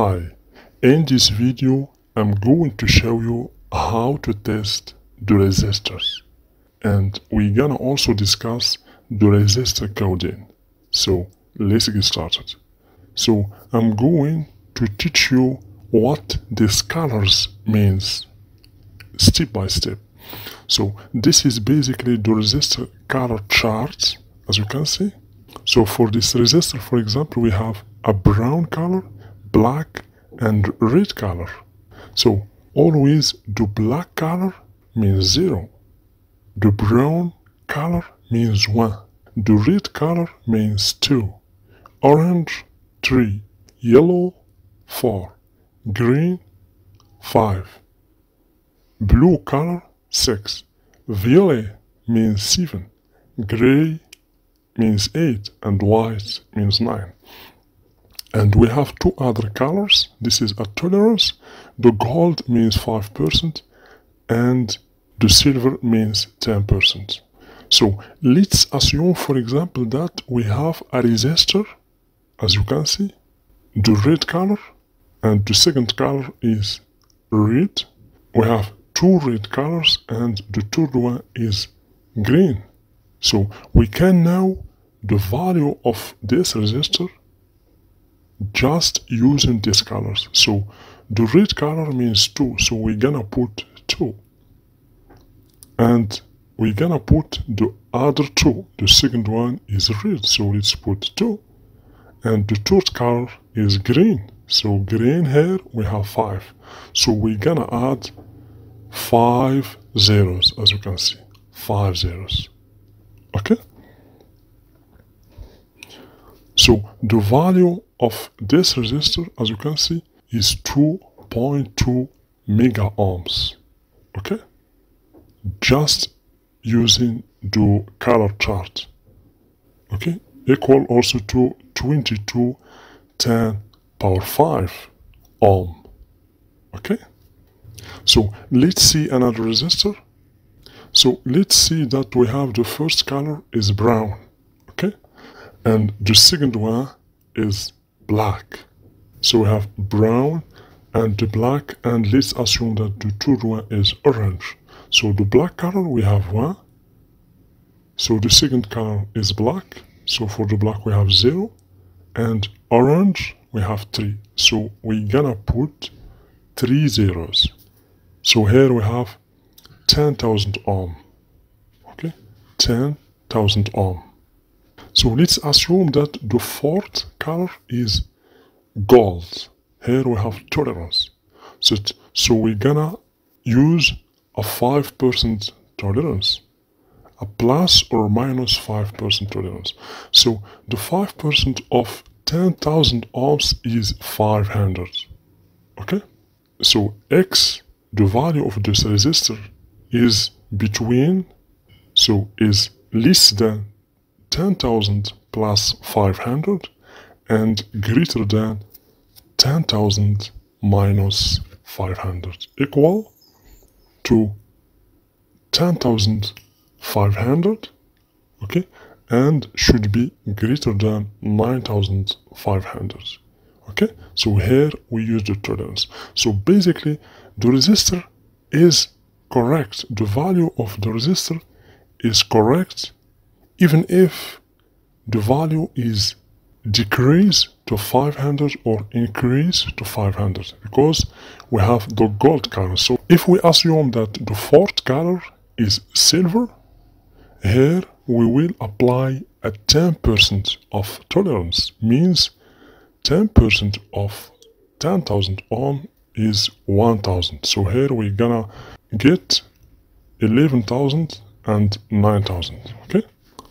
Hi, in this video I'm going to show you how to test the resistors and we're gonna also discuss the resistor coding. So let's get started. So I'm going to teach you what these colors means step by step. So this is basically the resistor color chart as you can see. So for this resistor for example we have a brown color black and red color. So always the black color means 0. The brown color means 1. The red color means 2. Orange 3. Yellow 4. Green 5. Blue color 6. Violet means 7. Gray means 8 and white means 9 and we have two other colors. This is a tolerance. The gold means 5% and the silver means 10% so let's assume for example that we have a resistor as you can see the red color and the second color is red. We have two red colors and the third one is green. So we can know the value of this resistor just using these colors. So the red color means 2, so we're gonna put 2. And we're gonna put the other 2. The second one is red, so let's put 2. And the third color is green. So green here we have 5. So we're gonna add 5 zeros as you can see. 5 zeros. Okay? So the value of this resistor, as you can see, is 2.2 mega ohms. Okay? Just using the color chart. Okay? Equal also to 22 10 power 5 ohm. Okay? So let's see another resistor. So let's see that we have the first color is brown. And the second one is black. So we have brown and the black and let's assume that the third one is orange. So the black color we have one. So the second color is black. So for the black we have zero and orange we have three. So we're gonna put three zeros. So here we have 10,000 ohm. Okay, 10,000 ohm. So let's assume that the fourth color is gold. Here we have tolerance. So, so we're gonna use a 5% tolerance. A plus or minus 5% tolerance. So the 5% of 10,000 ohms is 500. Okay? So X, the value of this resistor is between, so is less than 10,000 plus 500 and greater than 10,000 minus 500 equal to 10,500 okay and should be greater than 9,500 okay? So here we use the tolerance. So basically the resistor is correct. The value of the resistor is correct even if the value is decrease to 500 or increase to 500 because we have the gold color. So if we assume that the fourth color is silver here we will apply a 10% of tolerance means 10% of 10,000 ohm is 1000 so here we're gonna get 11,000 and 9,000 okay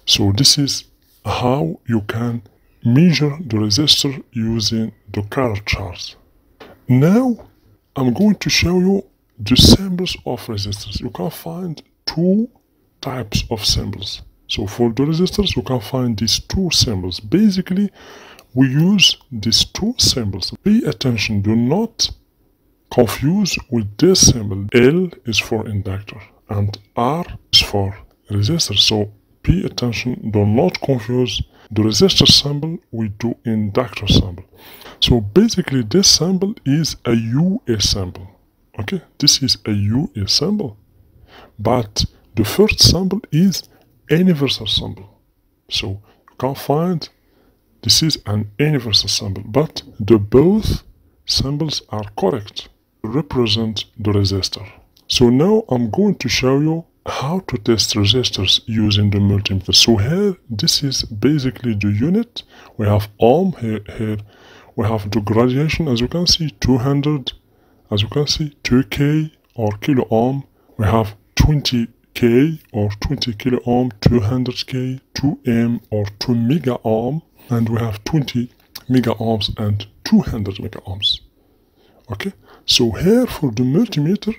so this is how you can measure the resistor using the color chart. Now I'm going to show you the symbols of resistors. You can find two types of symbols. So for the resistors you can find these two symbols. Basically we use these two symbols. Pay attention, do not confuse with this symbol. L is for inductor and R is for resistor. So pay attention, do not confuse the resistor sample with the inductor sample. So basically this sample is a UA sample okay? This is a UA sample but the first sample is universal sample. So you can find this is an universal sample but the both symbols are correct represent the resistor. So now I'm going to show you how to test resistors using the multimeter. So here, this is basically the unit. We have ohm here, here. We have the graduation, as you can see, 200, as you can see, 2K or kilo ohm. We have 20K or 20 kilo ohm, 200K, 2M or 2 mega ohm. And we have 20 mega ohms and 200 mega ohms. Okay, so here for the multimeter,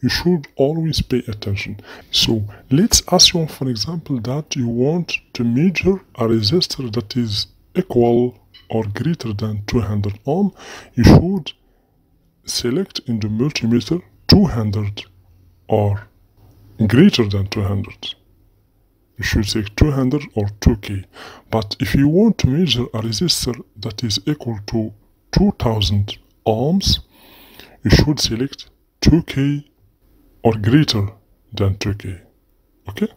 you should always pay attention. So let's assume, for example, that you want to measure a resistor that is equal or greater than 200 ohm. You should select in the multimeter 200 or greater than 200. You should say 200 or 2K. But if you want to measure a resistor that is equal to 2000 ohms, you should select 2K or greater than 2K. Okay?